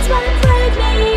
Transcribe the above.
It's my plague name.